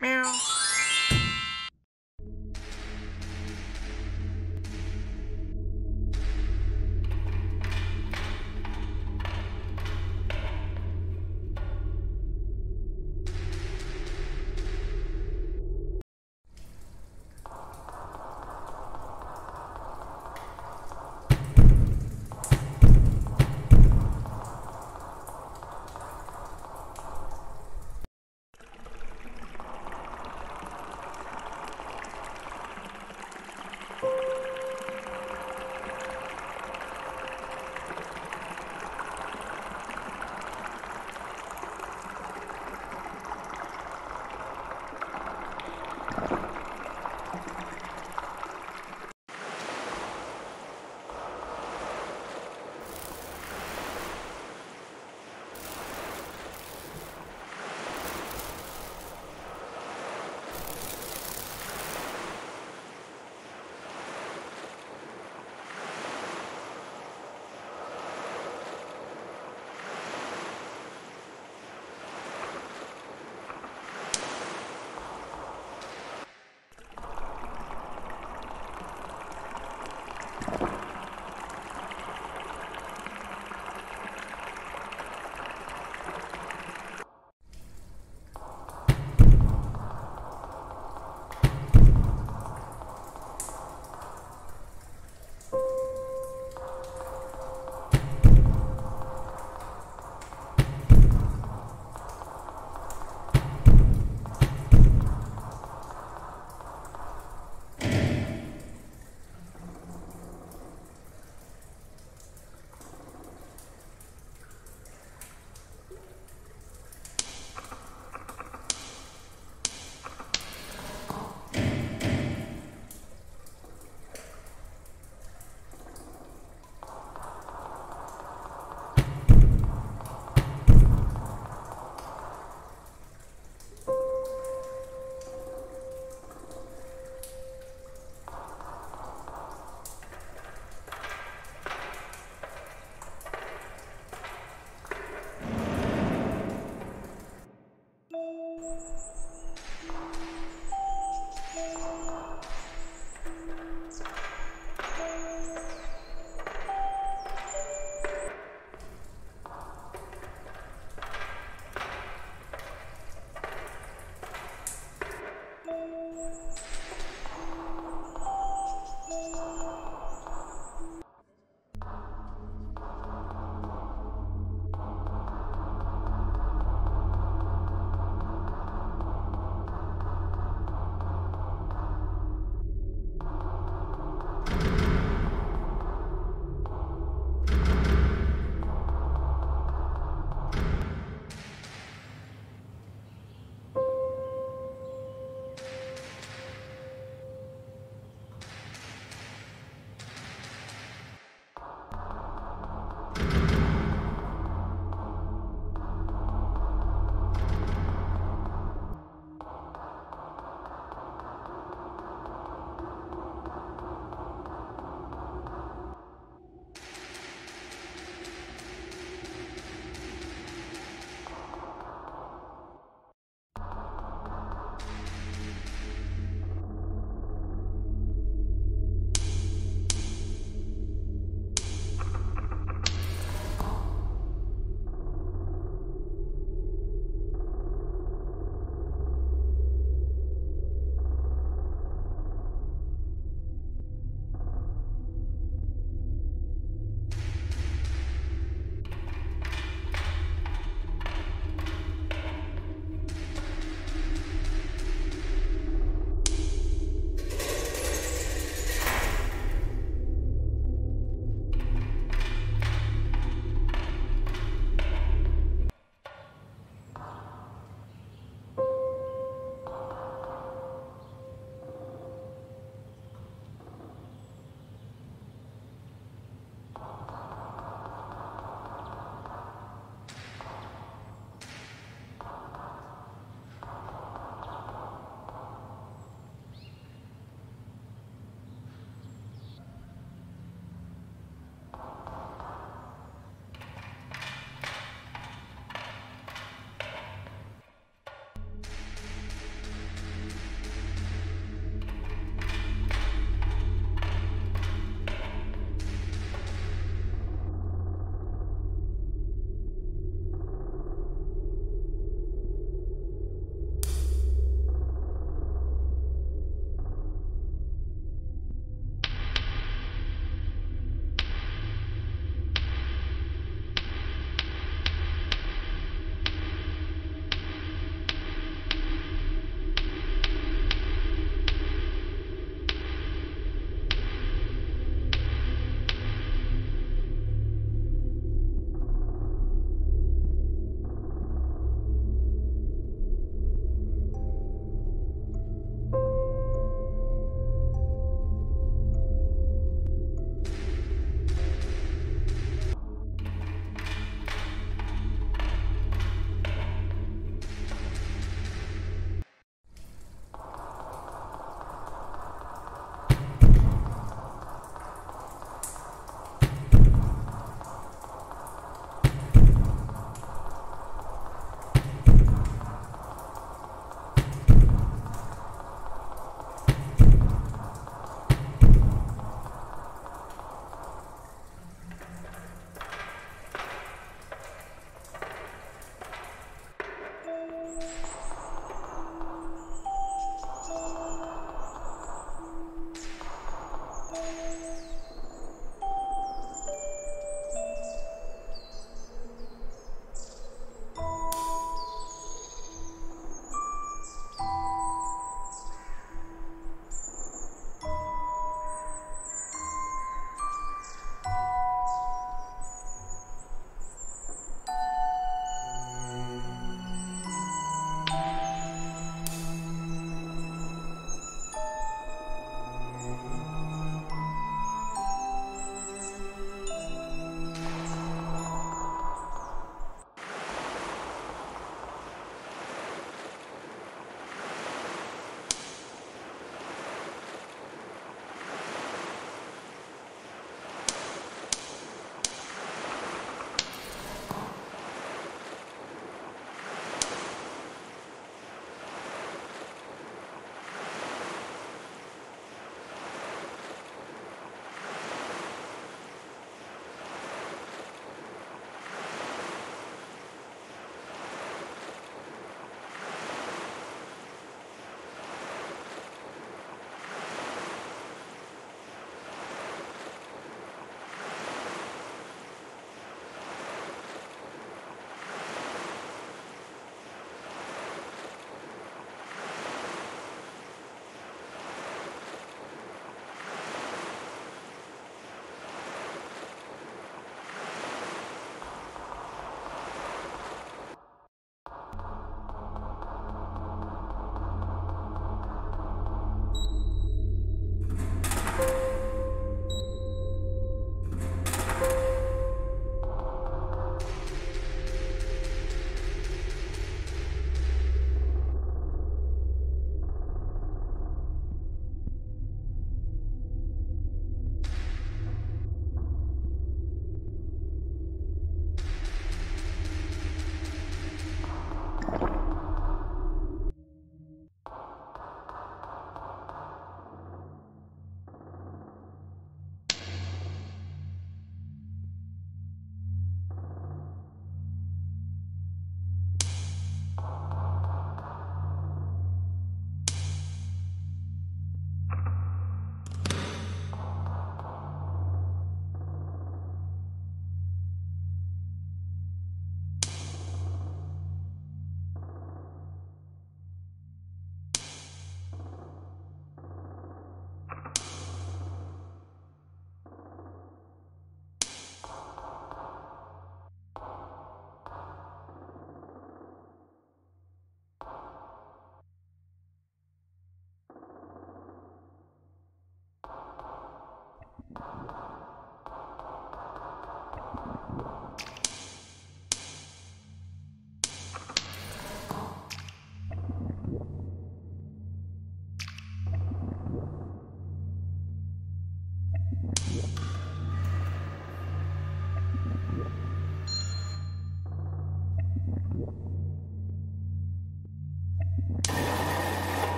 Meow. you